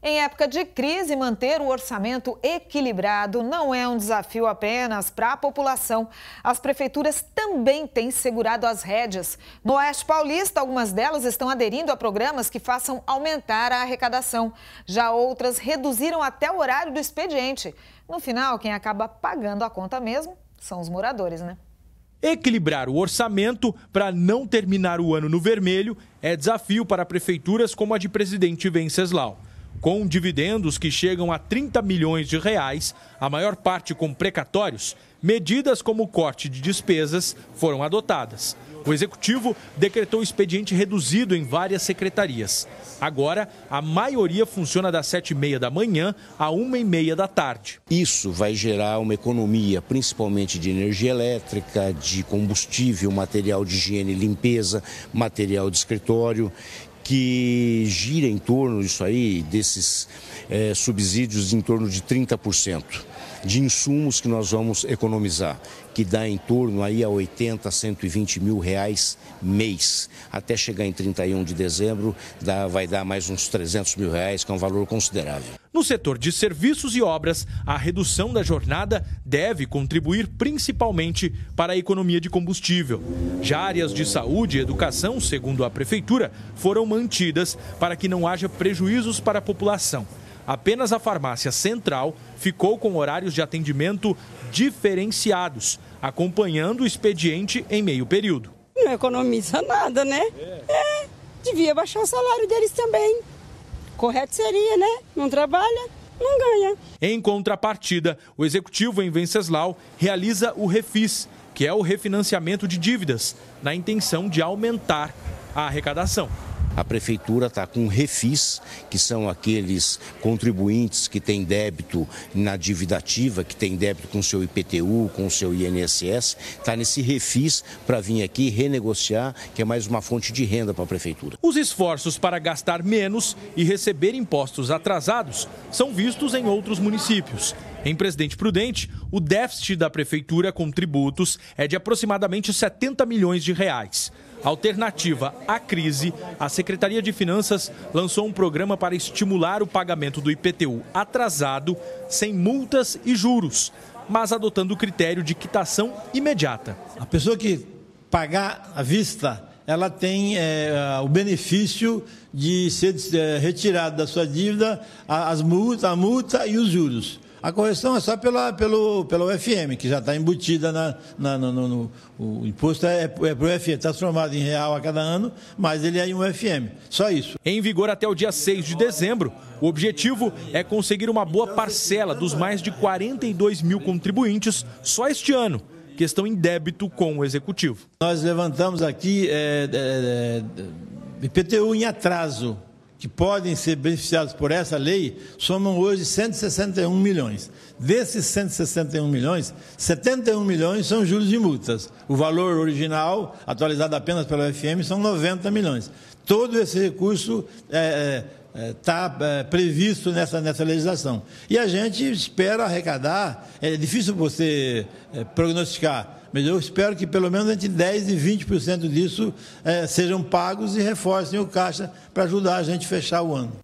Em época de crise, manter o orçamento equilibrado não é um desafio apenas para a população. As prefeituras também têm segurado as rédeas. No Oeste Paulista, algumas delas estão aderindo a programas que façam aumentar a arrecadação. Já outras reduziram até o horário do expediente. No final, quem acaba pagando a conta mesmo são os moradores, né? Equilibrar o orçamento para não terminar o ano no vermelho é desafio para prefeituras como a de Presidente Venceslau com dividendos que chegam a 30 milhões de reais, a maior parte com precatórios, medidas como o corte de despesas foram adotadas. O executivo decretou expediente reduzido em várias secretarias. Agora, a maioria funciona das sete e meia da manhã a uma e meia da tarde. Isso vai gerar uma economia, principalmente de energia elétrica, de combustível, material de higiene e limpeza, material de escritório que gira em torno disso aí, desses é, subsídios em torno de 30% de insumos que nós vamos economizar, que dá em torno aí a 80, 120 mil reais mês. Até chegar em 31 de dezembro, dá, vai dar mais uns 300 mil reais, que é um valor considerável. No setor de serviços e obras, a redução da jornada deve contribuir principalmente para a economia de combustível. Já áreas de saúde e educação, segundo a Prefeitura, foram mantidas para que não haja prejuízos para a população. Apenas a farmácia central ficou com horários de atendimento diferenciados, acompanhando o expediente em meio período. Não economiza nada, né? É. devia baixar o salário deles também. Correto seria, né? Não trabalha, não ganha. Em contrapartida, o executivo em Venceslau realiza o Refis, que é o refinanciamento de dívidas, na intenção de aumentar a arrecadação. A prefeitura está com refis, que são aqueles contribuintes que têm débito na dívida ativa, que têm débito com o seu IPTU, com o seu INSS, está nesse refis para vir aqui renegociar, que é mais uma fonte de renda para a prefeitura. Os esforços para gastar menos e receber impostos atrasados são vistos em outros municípios. Em Presidente Prudente, o déficit da prefeitura com tributos é de aproximadamente 70 milhões de reais. Alternativa à crise, a Secretaria de Finanças lançou um programa para estimular o pagamento do IPTU atrasado, sem multas e juros, mas adotando o critério de quitação imediata. A pessoa que pagar à vista, ela tem é, o benefício de ser é, retirado da sua dívida as multas, a multa e os juros. A correção é só pela, pelo, pela UFM, que já está embutida na, na no, no, no, O imposto é, é para o UFM, está transformado em real a cada ano, mas ele é em UFM. Só isso. Em vigor até o dia 6 de dezembro, o objetivo é conseguir uma boa parcela dos mais de 42 mil contribuintes só este ano que estão em débito com o executivo. Nós levantamos aqui é, é, é, IPTU em atraso que podem ser beneficiados por essa lei somam hoje 161 milhões. Desses 161 milhões, 71 milhões são juros e multas. O valor original, atualizado apenas pela UFM, são 90 milhões. Todo esse recurso está é, é, tá, é, previsto nessa, nessa legislação. E a gente espera arrecadar, é difícil você é, prognosticar, mas eu espero que pelo menos entre 10% e 20% disso é, sejam pagos e reforcem o caixa para ajudar a gente a fechar o ano.